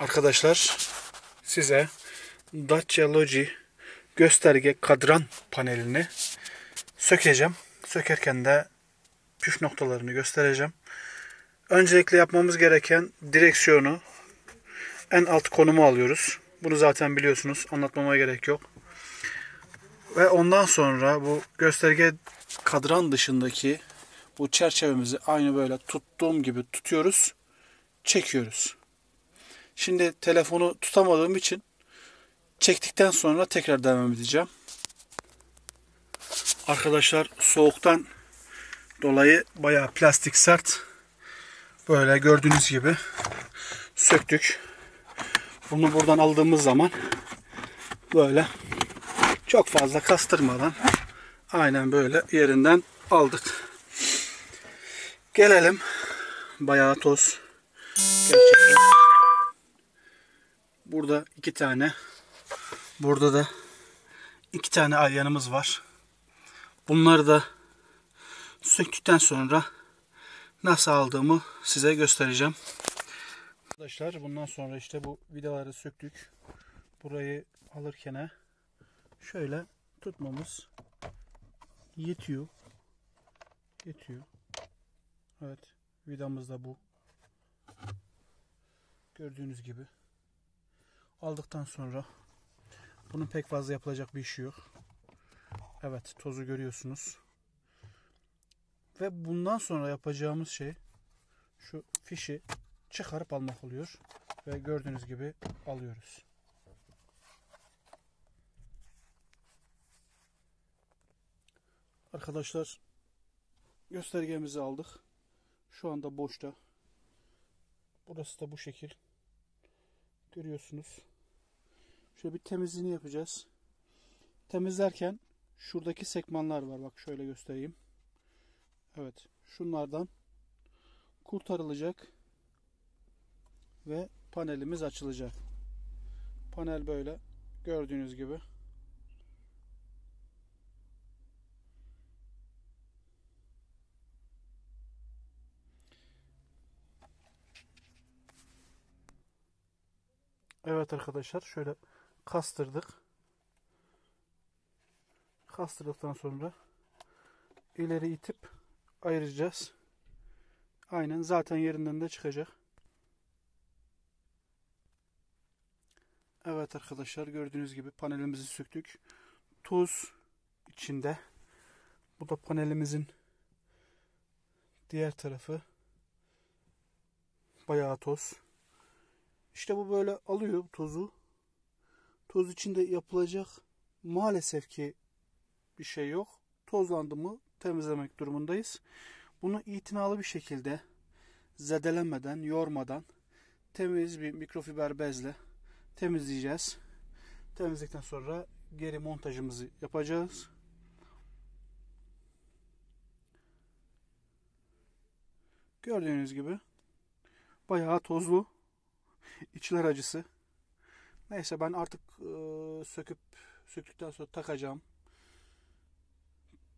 Arkadaşlar size Dacia Logi gösterge kadran panelini sökeceğim. Sökerken de püf noktalarını göstereceğim. Öncelikle yapmamız gereken direksiyonu en alt konumu alıyoruz. Bunu zaten biliyorsunuz. Anlatmama gerek yok. Ve ondan sonra bu gösterge kadran dışındaki bu çerçevemizi aynı böyle tuttuğum gibi tutuyoruz. Çekiyoruz. Şimdi telefonu tutamadığım için çektikten sonra tekrar devam edeceğim. Arkadaşlar soğuktan dolayı bayağı plastik sert. Böyle gördüğünüz gibi söktük. Bunu buradan aldığımız zaman böyle çok fazla kastırmadan aynen böyle yerinden aldık. Gelelim bayağı toz. Gerçekten. Burada iki tane. Burada da iki tane alyanımız var. Bunları da söktükten sonra nasıl aldığımı size göstereceğim. Arkadaşlar bundan sonra işte bu vidaları söktük. Burayı alırken şöyle tutmamız yetiyor. Yetiyor. Evet. Vidamız da bu. Gördüğünüz gibi. Aldıktan sonra bunun pek fazla yapılacak bir işi yok. Evet tozu görüyorsunuz. Ve bundan sonra yapacağımız şey şu fişi çıkarıp almak oluyor. Ve gördüğünüz gibi alıyoruz. Arkadaşlar göstergemizi aldık. Şu anda boşta. Burası da bu şekil. Görüyorsunuz. Şöyle bir temizliğini yapacağız. Temizlerken şuradaki sekmanlar var. Bak şöyle göstereyim. Evet. Şunlardan kurtarılacak ve panelimiz açılacak. Panel böyle gördüğünüz gibi. Evet arkadaşlar şöyle kastırdık. Kastırdıktan sonra ileri itip ayıracağız. Aynen zaten yerinden de çıkacak. Evet arkadaşlar gördüğünüz gibi panelimizi söktük. Toz içinde. Bu da panelimizin diğer tarafı. Bayağı toz. İşte bu böyle alıyor tozu. Toz içinde yapılacak maalesef ki bir şey yok. Tozlandı mı temizlemek durumundayız. Bunu itinalı bir şekilde zedelenmeden, yormadan temiz bir mikrofiber bezle temizleyeceğiz. Temizledikten sonra geri montajımızı yapacağız. Gördüğünüz gibi bayağı tozlu. İçler acısı. Neyse ben artık e, söküp söktükten sonra takacağım.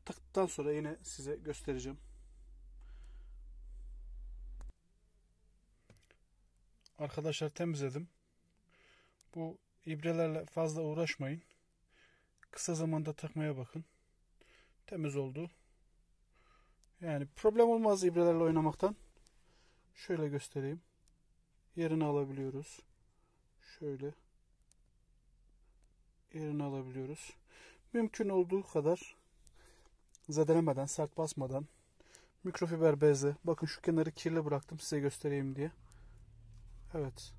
Taktıktan sonra yine size göstereceğim. Arkadaşlar temizledim. Bu ibrelerle fazla uğraşmayın. Kısa zamanda takmaya bakın. Temiz oldu. Yani problem olmaz ibrelerle oynamaktan. Şöyle göstereyim. Yerini alabiliyoruz. Şöyle. Yerini alabiliyoruz. Mümkün olduğu kadar zedelemeden, sert basmadan mikrofiber bezle. Bakın şu kenarı kirli bıraktım size göstereyim diye. Evet.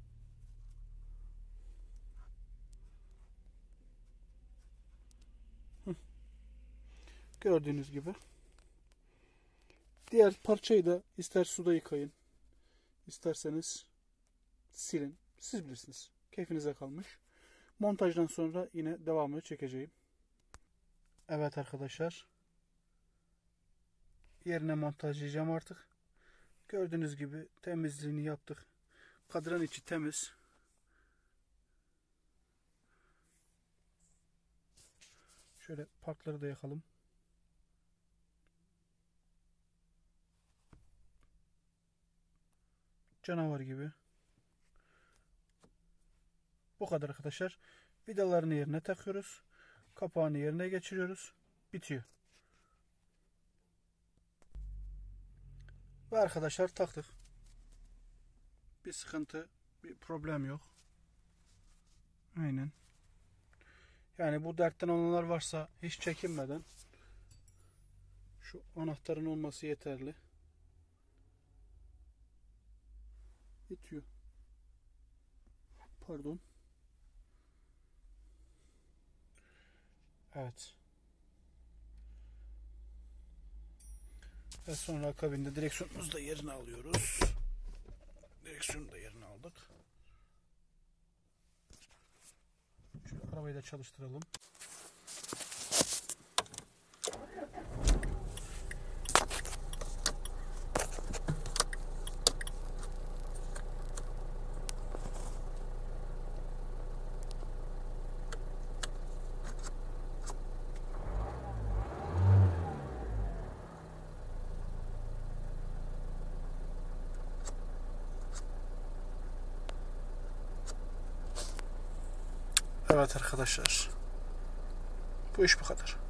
Gördüğünüz gibi. Diğer parçayı da ister suda yıkayın. isterseniz silin. Siz bilirsiniz. Keyfinize kalmış. Montajdan sonra yine devamını çekeceğim. Evet arkadaşlar. Yerine montajlayacağım artık. Gördüğünüz gibi temizliğini yaptık. Kadran içi temiz. Şöyle parkları da yakalım. Canavar gibi. Bu kadar arkadaşlar. Vidalarını yerine takıyoruz. Kapağını yerine geçiriyoruz. Bitiyor. Ve arkadaşlar taktık. Bir sıkıntı, bir problem yok. Aynen. Yani bu dertten olanlar varsa hiç çekinmeden şu anahtarın olması yeterli. Bitiyor. Pardon. Evet. Ve sonra akabinde direksiyonumuzu da yerine alıyoruz. Direksiyonu da yerine aldık. Şöyle arabayı da çalıştıralım. Evet arkadaşlar. Bu iş bu kadar.